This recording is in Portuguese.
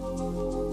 Música